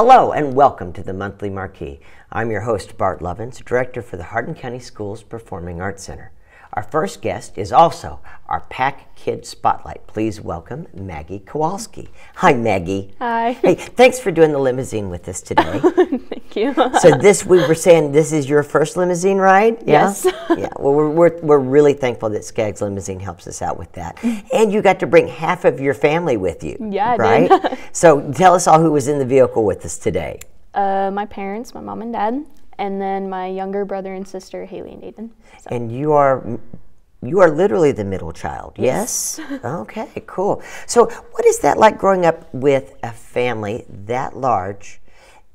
Hello and welcome to the Monthly Marquee. I'm your host, Bart Lovins, Director for the Hardin County Schools Performing Arts Center. Our first guest is also our PAC Kid Spotlight. Please welcome Maggie Kowalski. Hi, Maggie. Hi. Hey, thanks for doing the limousine with us today. You. so this, we were saying this is your first limousine ride? Yeah? Yes. yeah. Well, we're, we're, we're really thankful that Skaggs Limousine helps us out with that. And you got to bring half of your family with you. Yeah, I right? so tell us all who was in the vehicle with us today. Uh, my parents, my mom and dad, and then my younger brother and sister, Haley and Aiden. So, And you are you are literally the middle child. Yes. okay, cool. So, what is that like growing up with a family that large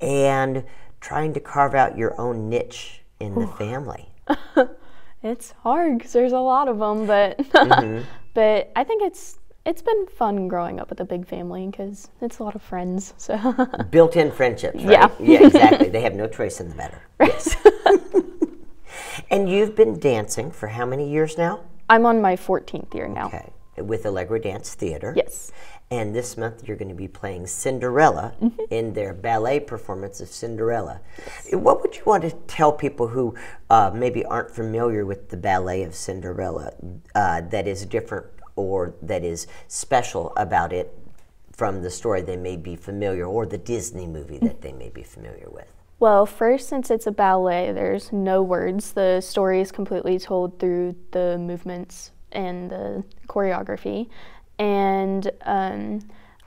and trying to carve out your own niche in the family? it's hard because there's a lot of them, but Mm-hmm. but I think it's it's been fun growing up with a big family because it's a lot of friends. So Built-in friendships, right? Yeah. yeah, exactly. They have no choice in the matter. Yes. and you've been dancing for how many years now? I'm on my 14th year now. Okay. With Allegra Dance Theater. Yes. And this month you're going to be playing Cinderella Mm-hmm. in their ballet performance of Cinderella. What would you want to tell people who uh, maybe aren't familiar with the ballet of Cinderella uh, that is different or that is special about it from the story they may be familiar or the Disney movie that they may be familiar with? Well, first, since it's a ballet, there's no words. The story is completely told through the movements and the choreography. And um,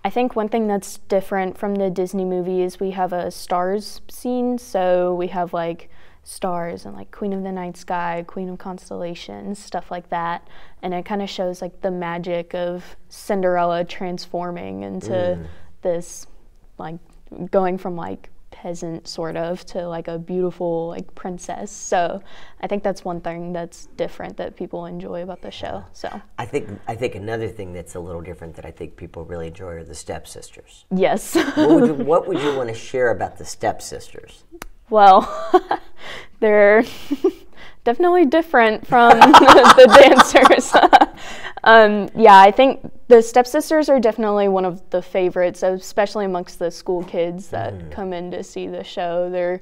I think one thing that's different from the Disney movie is we have a stars scene. So we have like stars and like Queen of the Night Sky, Queen of Constellations, stuff like that. And it kind of shows like the magic of Cinderella transforming into this like going from like peasant sort of to like a beautiful like princess. So I think that's one thing that's different that people enjoy about the show. So I think I think another thing that's a little different that I think people really enjoy are the stepsisters. yes. What would you, what would you want to share about the stepsisters? well, they're definitely different from the dancers. um, yeah, I think the stepsisters are definitely one of the favorites, especially amongst the school kids that mm-hmm. come in to see the show. They're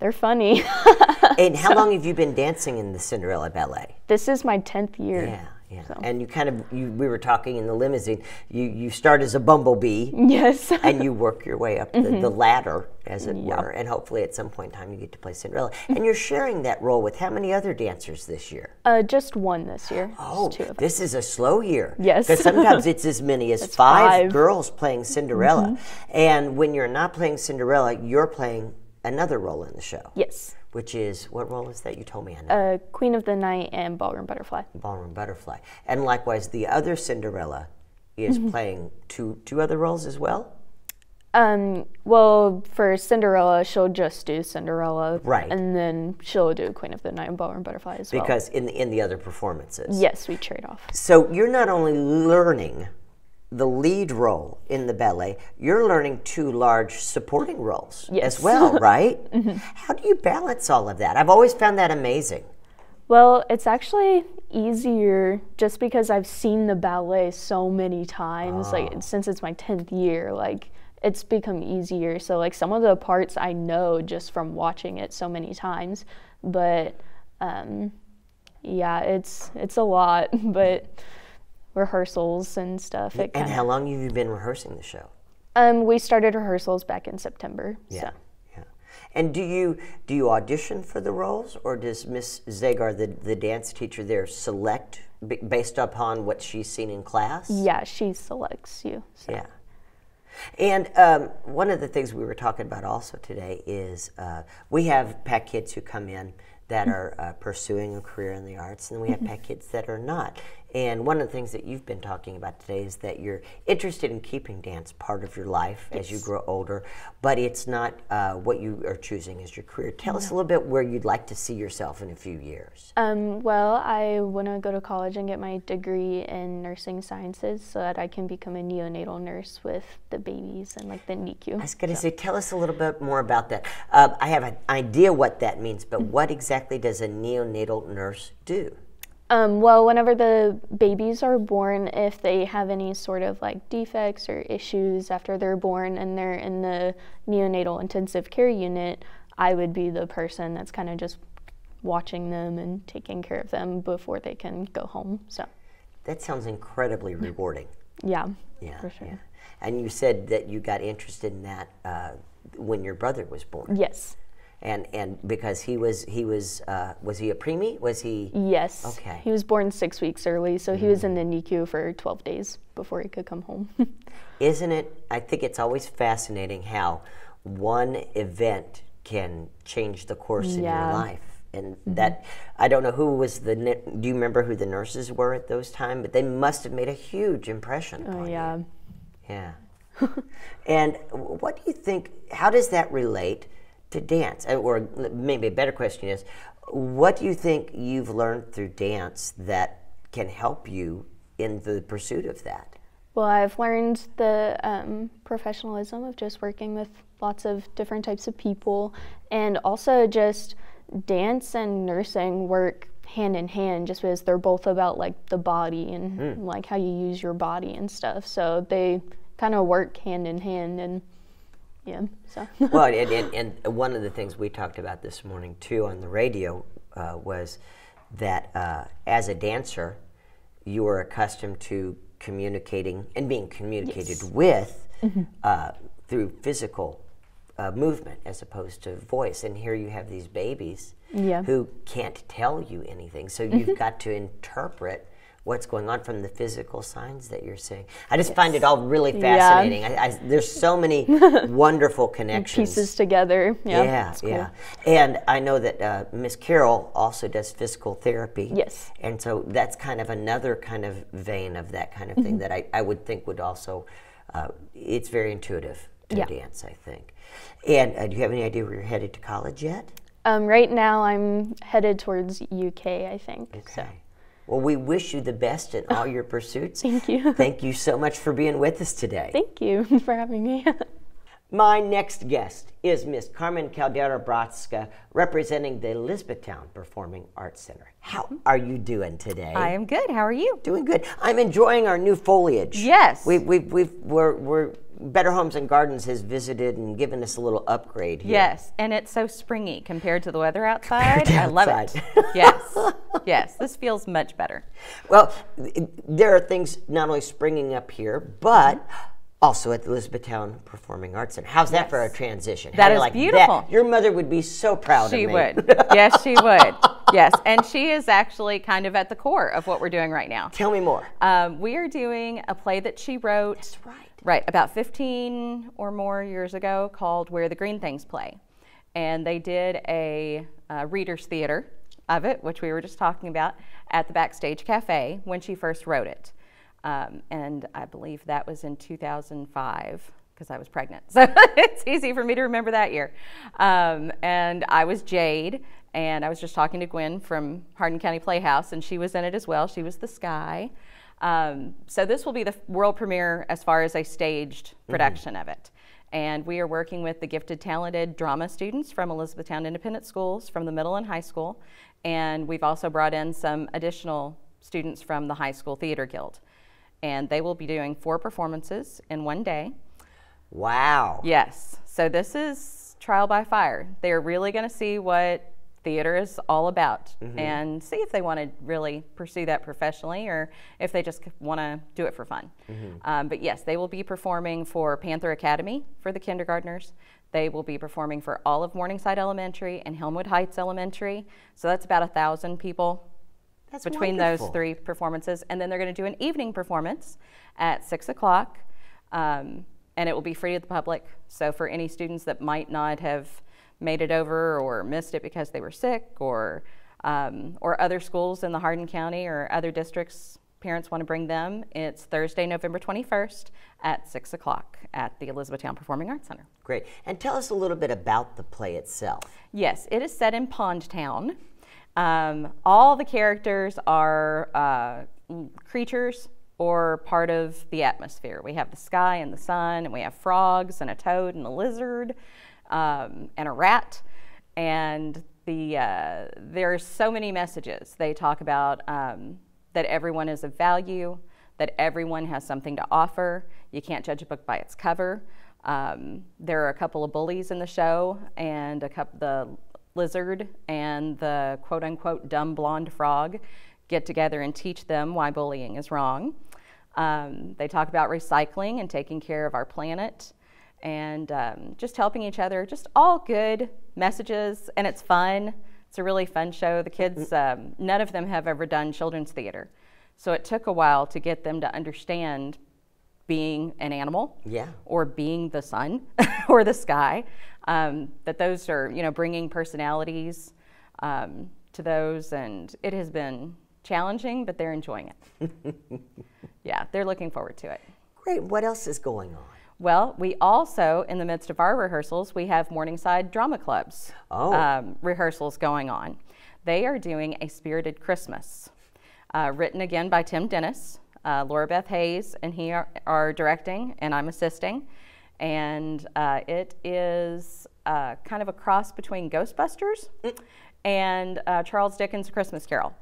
they're funny. And how long have you been dancing in the Cinderella ballet? this is my tenth year. Yeah, yeah. And you kind of you, we were talking in the limousine. You you start as a bumblebee Yes. and you work your way up the, the ladder, as it were, and hopefully at some point in time you get to play Cinderella. And you're sharing that role with how many other dancers this year? Uh, just one this year. Oh, this is a slow year. Yes. Because sometimes it's as many as five, five. Mm-hmm. girls playing Cinderella. And when you're not playing Cinderella, you're playing another role in the show. Yes. Which is, what role is that? You told me I know. Uh, Queen of the Night and Ballroom Butterfly. Ballroom Butterfly. And likewise, the other Cinderella is Mm-hmm. playing two, two other roles as well? Um, well, for Cinderella, she'll just do Cinderella. Right. And then she'll do Queen of the Night and Ballroom Butterfly as well. Because in the, in the other performances. Yes, we trade off. So you're not only learning the lead role in the ballet, you're learning two large supporting roles Yes. as well, right? How do you balance all of that? I've always found that amazing. Well, it's actually easier just because I've seen the ballet so many times. Like since it's my tenth year, like it's become easier. So like some of the parts I know just from watching it so many times, but um, yeah, it's it's a lot. But rehearsals and stuff. It And how long have you been rehearsing the show? um, we started rehearsals back in September. Yeah. So. Yeah. And do you do you audition for the roles, or does Miss Zagar, the, the dance teacher there, select b- based upon what she's seen in class? Yeah, she selects you. So. Yeah. And um, one of the things we were talking about also today is uh, we have PAC kids who come in that are uh, pursuing a career in the arts, and we have PAC kids that are not. And one of the things that you've been talking about today is that you're interested in keeping dance part of your life as you grow older, but it's not uh, what you are choosing as your career. Tell us a little bit where you'd like to see yourself in a few years. Um, well, I want to go to college and get my degree in nursing sciences so that I can become a neonatal nurse with the babies and like the NICU. I was going to say, tell us a little bit more about that. Uh, I have an idea what that means, but what exactly does a neonatal nurse do? Um, well, whenever the babies are born, if they have any sort of like defects or issues after they're born and they're in the neonatal intensive care unit, I would be the person that's kind of just watching them and taking care of them before they can go home. So, That sounds incredibly rewarding. yeah, Yeah, for sure. yeah. And you said that you got interested in that uh, when your brother was born. Yes, And and because he was he was uh, was he a preemie? Was he? yes. Okay. He was born six weeks early, so he was in the NICU for 12 days before he could come home. Isn't it? I think it's always fascinating how one event can change the course in your life. And that I don't know who was the. Do you remember who the nurses were at those time? But they must have made a huge impression. oh, upon you. yeah. Yeah. and what do you think? How does that relate to dance? Or maybe a better question is, what do you think you've learned through dance that can help you in the pursuit of that? Well, I've learned the um, professionalism of just working with lots of different types of people, and also just dance and nursing work hand in hand, just because they're both about like the body and like how you use your body and stuff. So they kind of work hand in hand, and yeah, so well, and, and, and one of the things we talked about this morning too on the radio uh, was that uh, as a dancer, you are accustomed to communicating and being communicated with uh, through physical uh, movement as opposed to voice. And here you have these babies Yeah. who can't tell you anything, so you've got to interpret. What's going on from the physical signs that you're seeing? I just find it all really fascinating. I, I, there's so many wonderful connections. pieces together. Yeah, Yeah, cool. yeah. And I know that uh, Miss Carroll also does physical therapy. Yes. And so that's kind of another kind of vein of that kind of Mm-hmm. thing that I, I would think would also, uh, it's very intuitive to Yeah. dance, I think. And uh, do you have any idea where you're headed to college yet? Um, right now, I'm headed towards UK. I think. So. Okay. Well, we wish you the best in all your pursuits. Thank you. Thank you so much for being with us today. Thank you for having me. My next guest is Miss Carmen Caldera Bratska, representing the Elizabethtown Performing Arts Center. How mm-hmm. are you doing today? I am good. How are you? doing good. I'm enjoying our new foliage. Yes. we, we, we've, we're, we're Better Homes and Gardens has visited and given us a little upgrade here. Yes, and it's so springy compared to the weather outside. I love outside. it. yes, yes, this feels much better. Well, there are things not only springing up here, but mm-hmm. also at the Elizabethtown Performing Arts Center. How's that for a transition? That How do you is like beautiful. Your mother would be so proud She of me. She would. yes, she would. Yes, and she is actually kind of at the core of what we're doing right now. Tell me more. Um, we are doing a play that she wrote. That's right. Right, about 15 or more years ago called Where the Green Things Play. And they did a uh, reader's theater of it, which we were just talking about, at the Backstage Cafe when she first wrote it. Um, and I believe that was in 2005 because I was pregnant. So it's easy for me to remember that year. Um, and I was Jade, and I was just talking to Gwen from Hardin County Playhouse, and she was in it as well. She was the Sky. Um, so this will be the world premiere as far as a staged production of it. And we are working with the gifted, talented drama students from Elizabethtown Independent Schools from the middle and high school. And we've also brought in some additional students from the High School Theater Guild. And they will be doing four performances in one day. Wow. Yes. So this is trial by fire. They're really going to see what theater is all about and see if they want to really pursue that professionally or if they just want to do it for fun. Um, but yes, they will be performing for Panther Academy for the kindergartners. They will be performing for all of Morningside Elementary and Helmwood Heights Elementary. So that's about a thousand people That's between wonderful. those three performances. And then they're going to do an evening performance at six o'clock. Um, and it will be free to the public. So for any students that might not have made it over or missed it because they were sick or um, or other schools in the Hardin County or other districts parents want to bring them, it's Thursday, November 21st at 6 o'clock at the Elizabethtown Performing Arts Center. Great. And tell us a little bit about the play itself. Yes, it is set in Pond Town. Um, all the characters are uh, creatures or part of the atmosphere. We have the sky and the sun, and we have frogs and a toad and a lizard um, and a rat. And the uh, there are so many messages. They talk about um, that everyone is of value, that everyone has something to offer. You can't judge a book by its cover. Um, there are a couple of bullies in the show, and a couple the lizard and the quote unquote dumb blonde frog get together and teach them why bullying is wrong. Um, they talk about recycling and taking care of our planet and um, just helping each other. Just all good messages, and it's fun. It's a really fun show. The kids, um, none of them have ever done children's theater. So it took a while to get them to understand being an animal Yeah. or being the sun or the sky. Um, that those are, you know, bringing personalities um, to those, and it has been challenging, but they're enjoying it. yeah, they're looking forward to it. Great. What else is going on? Well, we also, in the midst of our rehearsals, we have Morningside Drama Club's Oh. um, rehearsals going on. They are doing a Spirited Christmas, uh, written again by Tim Dennis. Uh, Laura Beth Hayes and he are, are directing, and I'm assisting. And uh, it is uh, kind of a cross between Ghostbusters and uh, Charles Dickens' Christmas Carol.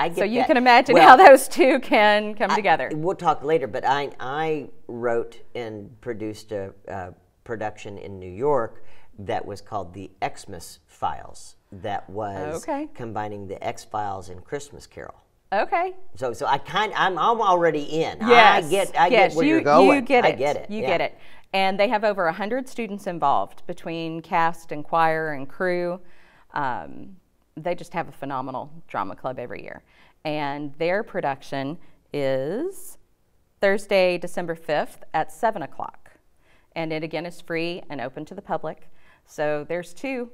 I get So you that. can imagine Well, how those two can come I- together. We'll talk later, but I, I wrote and produced a, a production in New York that was called the Xmas Files. That was Okay. combining the X Files and Christmas Carol. Okay. So, so I kind, I'm, I'm already in. Yes. I get, I yes, get where you, are going. You get it. I get it. You yeah. get it. And they have over 100 students involved between cast and choir and crew. Um, they just have a phenomenal drama club every year. And their production is Thursday, December 5th at 7 o'clock. And it again is free and open to the public. So there's two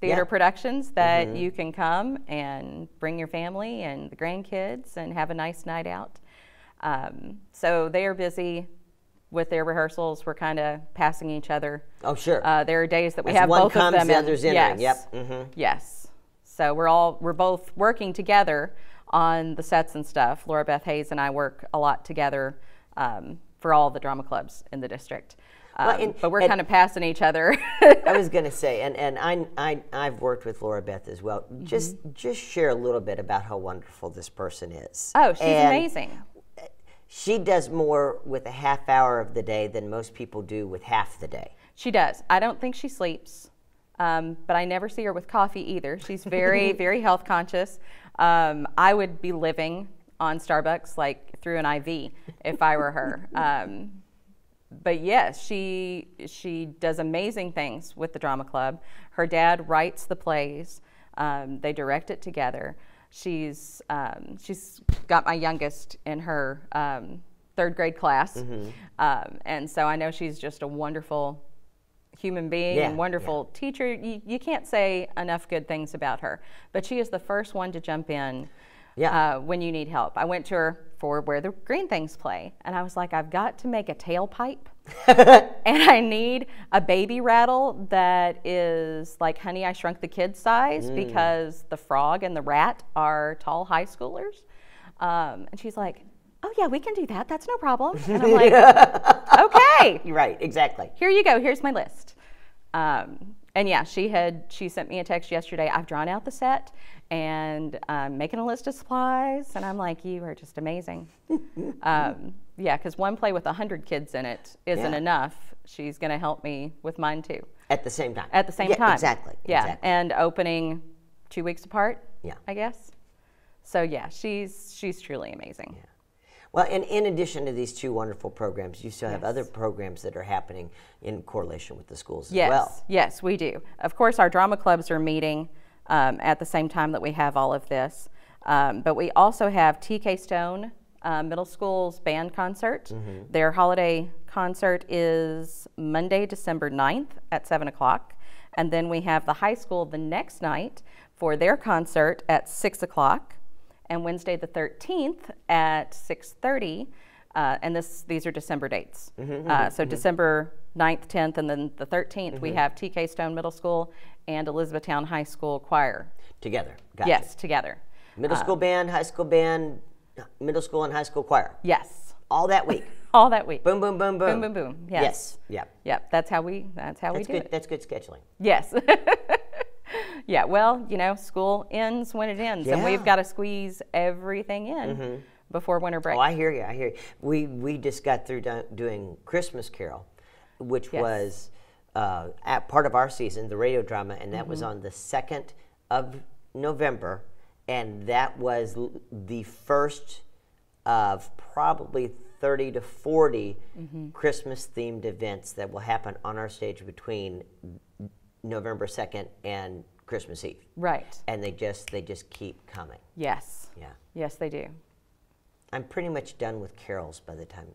theater Yeah. productions that you can come and bring your family and the grandkids and have a nice night out. Um, so they are busy with their rehearsals. We're kind of passing each other. Oh, sure. Uh, there are days that we As have one both comes, of them. the in. other's entering. Yes. Yep. Mhm. Yes. So we're all we're both working together on the sets and stuff. Laura Beth Hayes and I work a lot together um, for all the drama clubs in the district. Um, Well, and- but we're kind of passing each other. I was going to say, and, and I, I, I've worked with Laura Beth as well. Mm-hmm. Just just share a little bit about how wonderful this person is. oh, she's And amazing. She does more with a half hour of the day than most people do with half the day. She does. I don't think she sleeps, um, but I never see her with coffee either. She's very, very health conscious. Um, I would be living on Starbucks like through an IV if I were her. Um, but yes, she she does amazing things with the drama club. Her dad writes the plays. Um, they direct it together. She's um, she's got my youngest in her um, third grade class, um, and so I know she's just a wonderful human being Yeah, and wonderful teacher. You, you can't say enough good things about her. But she is the first one to jump in Yeah. uh, when you need help. I went to her for where the green things play, and I was like, I've got to make a tailpipe. and I need a baby rattle that is like Honey, I Shrunk the Kid size because the frog and the rat are tall high schoolers. Um, and she's like, Oh, yeah, we can do that. That's no problem. And I'm like, Okay You're right, exactly. here you go here's my list um, and yeah she had she sent me a text yesterday i've drawn out the set and i'm making a list of supplies and i'm like you are just amazing um, yeah because one play with 100 kids in it isn't Yeah. enough she's going to help me with mine too At the same time. at the same Yeah, time Exactly. yeah exactly. and opening two weeks apart Yeah. i guess so yeah she's she's truly amazing Well, and in addition to these two wonderful programs, you still have other programs that are happening in correlation with the schools Yes, as well. yes, we do. Of course, our drama clubs are meeting um, at the same time that we have all of this. Um, but we also have TK Stone uh, Middle School's band concert. Mm-hmm. Their holiday concert is Monday, December 9th at 7 o'clock. And then we have the high school the next night for their concert at 6 o'clock. And Wednesday the 13th at 6.30. Uh, and this, these are December dates. Mm-hmm, Uh, so December 9th, 10th, and then the 13th, we have TK Stone Middle School and Elizabethtown High School Choir. Together. Gotcha. Yes, together. Middle school band, high school band, middle school and high school choir. Yes. All that week. all that week. Boom, boom, boom, boom. boom, boom, boom. Yes. Yes. Yep. Yep, that's how we that's how That's we do good. it. That's good scheduling. Yes. yeah, well, you know, school ends when it ends, and we've got to squeeze everything in before winter break. Oh, I hear you. I hear you. We we just got through do- doing Christmas Carol, which Yes. was uh, at part of our season, the radio drama, and that Mm-hmm. was on the second of November, and that was l- the first of probably thirty to 40 Mm-hmm. Christmas themed events that will happen on our stage between November second and Christmas Eve, right. and they just they just keep coming. Yes. Yeah. Yes, they do. I'm pretty much done with carols by the time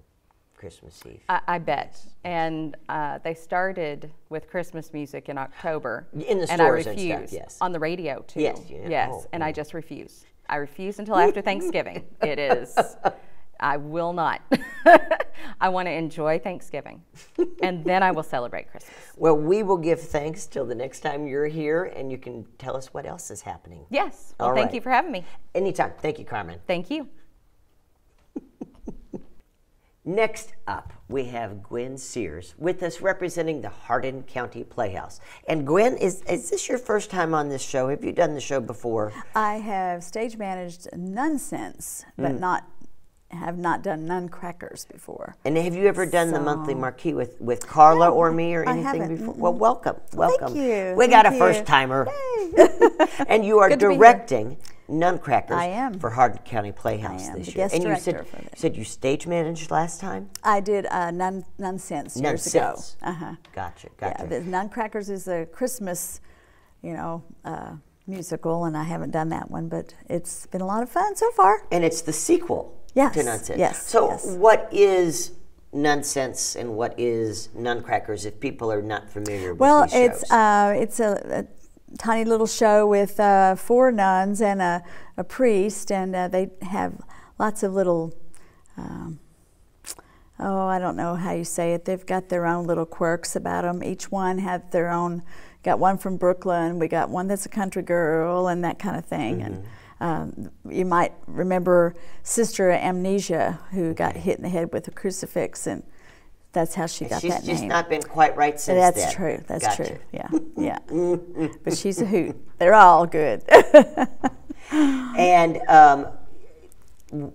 Christmas Eve. I, I bet. And uh, they started with Christmas music in October. In the and I stores and stuff, refuse. yes. On the radio too. Yes, yeah. Yes. Oh, and I just refuse. I refuse until after Thanksgiving. It is. I will not. I want to enjoy Thanksgiving, and then I will celebrate Christmas. Well, we will give thanks till the next time you're here, and you can tell us what else is happening. Yes. Well, All thank right. you for having me. Anytime. Thank you, Carmen. Thank you. Next up, we have Gwen Sears with us representing the Hardin County Playhouse. And Gwen, is, is this your first time on this show? Have you done the show before? I have stage managed Nunsense, but Mm. not have not done Nuncrackers before. And have you ever done the monthly marquee with, with Carla or me or anything before? mm-mm. Well, welcome. Welcome. thank you, We thank got a you. first timer. and you are Good to be here. directing Nuncrackers I am. for Hardin County Playhouse am this the year. guest and you said, this. said you stage managed last time? I did uh, Nun, Nunsense years ago. Nunsense. Uh-huh. Gotcha, Yeah, gotcha. the Nuncrackers is a Christmas, you know, uh, musical, and I haven't done that one, but it's been a lot of fun so far. and it's the sequel Yes, to Nunsense. yes, So, yes. what is Nunsense and what is Nuncrackers if people are not familiar with Well, it's uh, it's a, a tiny little show with uh, four nuns and a, a priest, and uh, they have lots of little. Um, oh, I don't know how you say it. They've got their own little quirks about them. Each one had their own. Got one from Brooklyn. We got one that's a country girl, and that kind of thing. Mm-hmm. Um, you might remember Sister Amnesia, who got hit in the head with a crucifix, and that's how she got she's that just name. not been quite right since That's then. true. That's Gotcha. true. Yeah, yeah. but she's a hoot. They're all good. And um,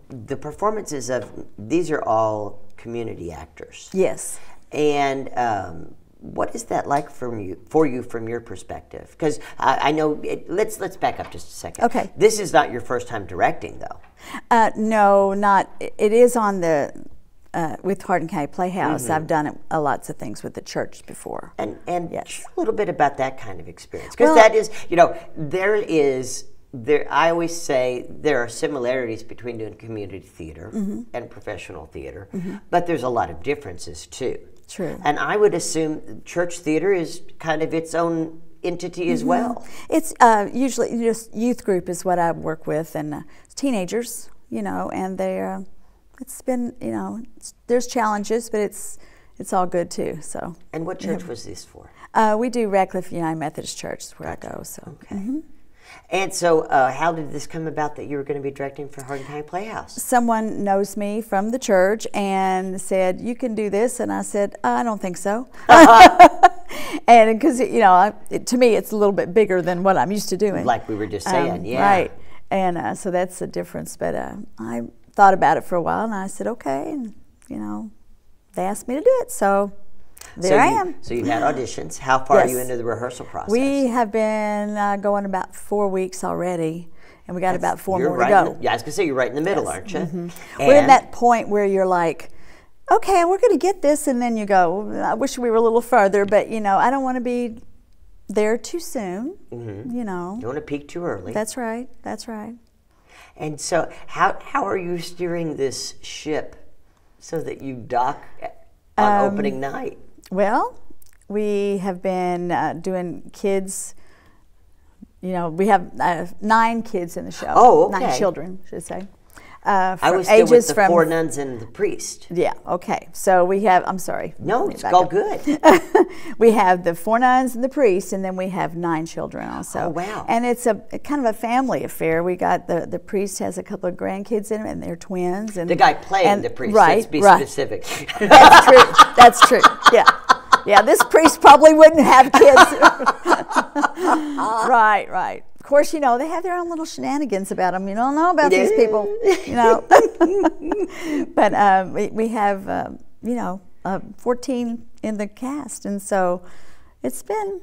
the performances of these are all community actors. yes. And um, what is that like from you for you from your perspective? Because I, I know it, let's let's back up just a second. Okay. This is not your first time directing, though. Uh, no, not. It is on the uh, with Hardin County Playhouse. Mm-hmm. I've done uh, lots of things with the church before. And and Yes. a little bit about that kind of experience because Well- that is you know there is there I always say there are similarities between doing community theater Mm-hmm. and professional theater, but there's a lot of differences too. True. And I would assume church theater is kind of its own entity as well. It's uh, usually just youth group is what I work with, and uh, teenagers, you know, and they. Uh, it's been, you know, it's, there's challenges, but it's it's all good too. So And what church was this for? uh, we do Radcliff United Methodist Church, is where I go. So Okay. And so, uh, how did this come about that you were going to be directing for Hardin County Playhouse? someone knows me from the church and said, "You can do this," and I said, "I don't think so." and because you know, I, it, to me, it's a little bit bigger than what I'm used to doing. Like we were just Um, saying, yeah. Right, and uh, so that's the difference. But uh, I thought about it for a while, and I said, "Okay," and you know, they asked me to do it, so there so I you, am. So you've had auditions. How far are you into the rehearsal process? We have been uh, going about four weeks already, and we got about 4 You're more right to go. the- yeah, I was going to say you're right in the middle, Yes. aren't you? Mhm. We're in that point where you're like, okay, we're going to get this, and then you go, I wish we were a little further, but you know, I don't want to be there too soon. Mm-hmm. You know, You don't want to peak too early. that's right. That's right. and so, how how are you steering this ship so that you dock on Um, opening night? Well, we have been uh, doing kids. You know, we have uh, nine kids in the show. Oh, Nine okay. children, should say. Uh, I was still with the from four nuns and the priest. yeah. Okay. So we have. I'm sorry. No, it's all up. good. we have the four nuns and the priest, and then we have nine children also. Oh, wow. And it's a, a kind of a family affair. We got the the priest has a couple of grandkids in him, and they're twins. And The guy playing and- the priest. Right. Let's be right. specific. That's true. That's true. Yeah. Yeah, this priest probably wouldn't have kids. right, right. Of course, you know, they have their own little shenanigans about them. You don't know about these people, you know. but um, we, we have, um, you know, uh, 14 in the cast. And so it's been,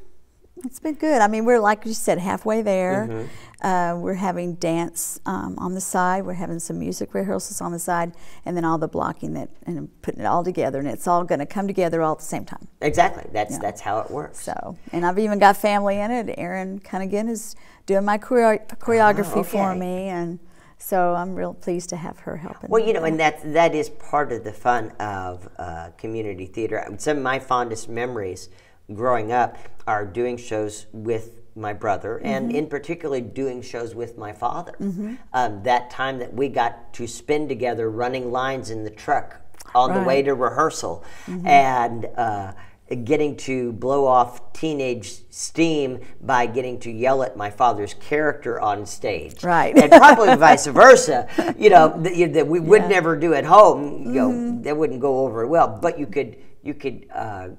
it's been good. I mean, we're, like you said, halfway there. Uh, we're having dance um, on the side. We're having some music rehearsals on the side, and then all the blocking that and putting it all together. And it's all going to come together all at the same time. exactly. That's that's how it works. So, and I've even got family in it. Erin Cunningham is doing my choreo- choreography for okay. me, and so I'm real pleased to have her helping. Well, you know, with and that that is part of the fun of uh, community theater. Some of my fondest memories growing up are doing shows with my brother, and Mm-hmm. in particular, doing shows with my father. Um, that time that we got to spend together, running lines in the truck on the way to rehearsal, Mm-hmm. and. Uh, Getting to blow off teenage steam by getting to yell at my father's character on stage, Right. And probably vice versa. You know that, that we would Yeah. Mm-hmm. never do at home. You know that wouldn't go over well. But you could you could uh,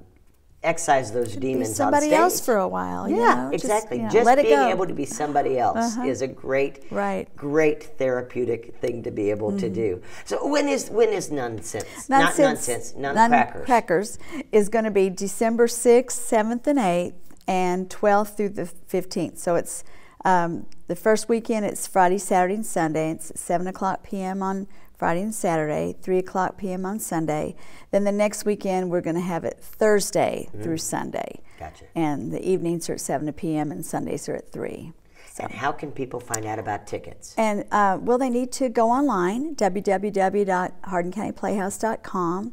excise those Be demons somebody on stage. else for a while. you yeah, know, exactly. you know, Just let it being go. able to be somebody else is a great, Right. great therapeutic thing to be able to do. So when is when is Nunsense? Not Nunsense- Nunsense. Nuncrackers. Is going to be December 6th, 7th, and 8th, and 12th through the 15th. So it's um, the first weekend, it's Friday, Saturday, and Sunday. It's 7 o'clock p.m. on Friday and Saturday, 3 o'clock p.m. on Sunday. Then the next weekend, we're going to have it Thursday through Sunday. Gotcha. And the evenings are at 7 p.m. and Sundays are at 3. And how can people find out about tickets? And uh, well, they need to go online, www.hardincountyplayhouse.com,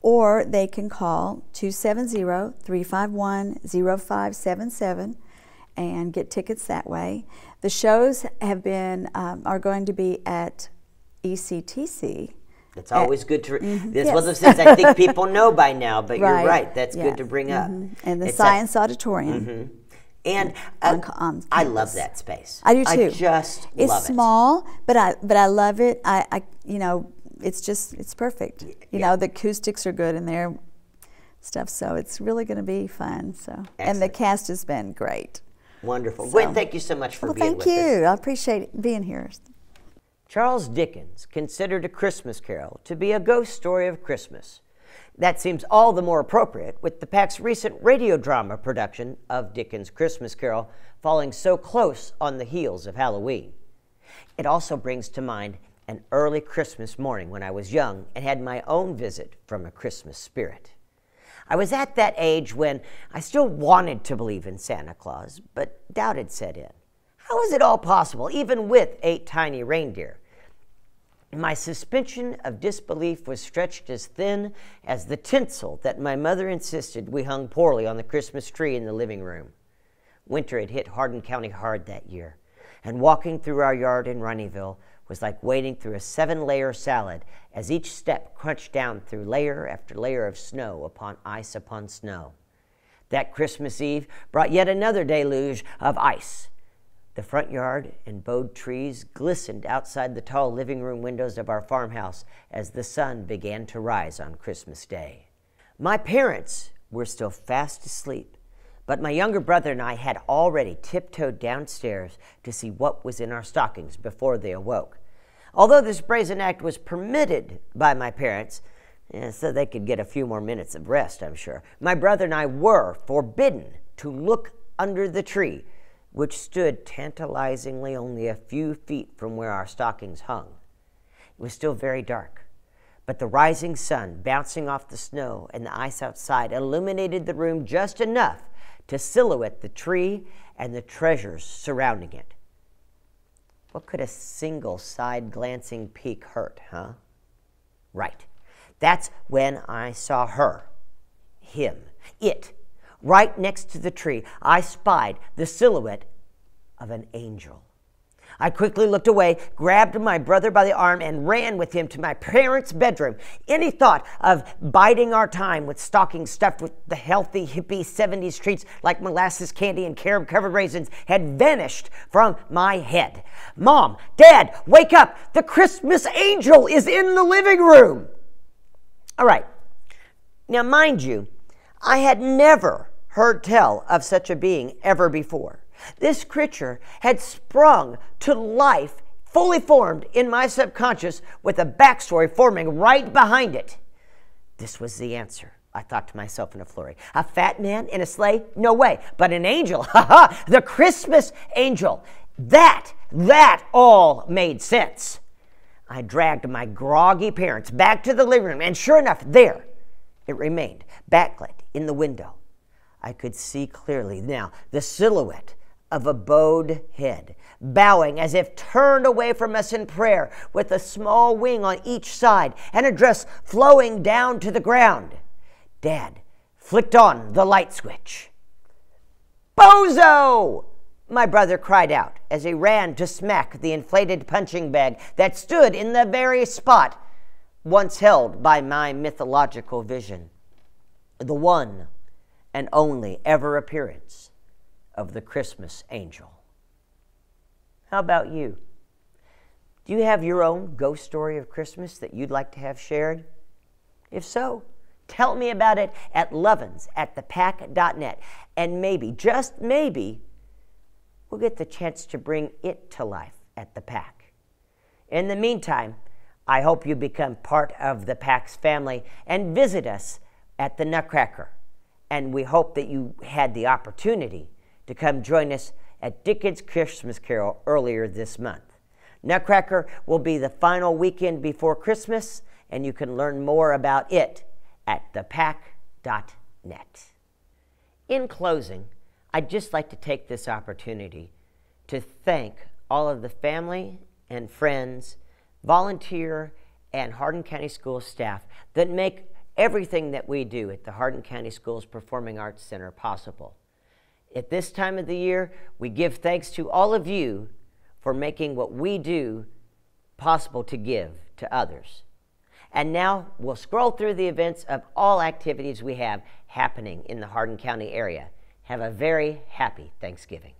or they can call 270-351-0577 and get tickets that way. The shows have been um, are going to be at ECTC. It's always good to. That's one of mm-hmm. yes. those things I think people know by now, but you're Right, right. That's good to bring up. mhm. And the It's a- Science Auditorium. and on- uh, on I love that space. I do too. I just it's love it. small, but I but I love it. I, I you know it's just it's perfect. You yeah. know the acoustics are good in there, stuff. So it's really going to be fun. So and the cast has been great. Wonderful. Gwen, thank you so much for Well, being thank with us. you. I appreciate being here. Charles Dickens considered A Christmas Carol to be a ghost story of Christmas. That seems all the more appropriate with the PAC's recent radio drama production of Dickens' Christmas Carol falling so close on the heels of Halloween. It also brings to mind an early Christmas morning when I was young and had my own visit from a Christmas spirit. I was at that age when I still wanted to believe in Santa Claus, but doubt had set in. How was it all possible, even with eight tiny reindeer? My suspension of disbelief was stretched as thin as the tinsel that my mother insisted we hung poorly on the Christmas tree in the living room. Winter had hit Hardin County hard that year, and walking through our yard in Rineyville was like wading through a seven layer salad as each step crunched down through layer after layer of snow upon ice upon snow. That Christmas Eve brought yet another deluge of ice. The front yard and bowed trees glistened outside the tall living room windows of our farmhouse as the sun began to rise on Christmas Day. My parents were still fast asleep, but my younger brother and I had already tiptoed downstairs to see what was in our stockings before they awoke. Although this brazen act was permitted by my parents, eh, so they could get a few more minutes of rest, I'm sure, my brother and I were forbidden to look under the tree, which stood tantalizingly only a few feet from where our stockings hung. It was still very dark, but the rising sun bouncing off the snow and the ice outside illuminated the room just enough to silhouette the tree and the treasures surrounding it. What could a single side glancing peek hurt, huh? Right. That's when I saw her, him, it. Right next to the tree, I spied the silhouette of an angel. I quickly looked away, grabbed my brother by the arm, and ran with him to my parents' bedroom. Any thought of biding our time with stockings stuffed with the healthy, hippie 70s treats like molasses candy and carob covered raisins had vanished from my head. Mom, Dad, wake up! The Christmas angel is in the living room! All right. Now, mind you, I had never heard tell of such a being ever before. This creature had sprung to life, fully formed in my subconscious, with a backstory forming right behind it. This was the answer. I thought to myself in a flurry. A fat man in a sleigh? No way. But an angel. Ha ha! The Christmas angel. That, that all made sense. I dragged my groggy parents back to the living room, and sure enough, there it remained, backlit in the window. I could see clearly now the silhouette of a bowed head, bowing as if turned away from us in prayer, with a small wing on each side and a dress flowing down to the ground. Dad flicked on the light switch. Bozo! My brother cried out as he ran to smack the inflated punching bag that stood in the very spot once held by my mythological vision. The one and only ever appearance of the Christmas angel. How about you? Do you have your own ghost story of Christmas that you'd like to have shared? If so, tell me about it at lovins at thepack.net. And maybe, just maybe, we'll get the chance to bring it to life at the pack. In the meantime, I hope you become part of the PAC's family and visit us at the Nutcracker. And we hope that you had the opportunity to come join us at Dickens Christmas Carol earlier this month. Nutcracker will be the final weekend before Christmas, and you can learn more about it at thepack.net. In closing, I'd just like to take this opportunity to thank all of the family and friends, volunteer, and Hardin County School staff that make everything that we do at the Hardin County Schools Performing Arts Center possible. At this time of the year, we give thanks to all of you for making what we do possible to give to others. And now we'll scroll through the events of all activities we have happening in the Hardin County area. Have a very happy Thanksgiving.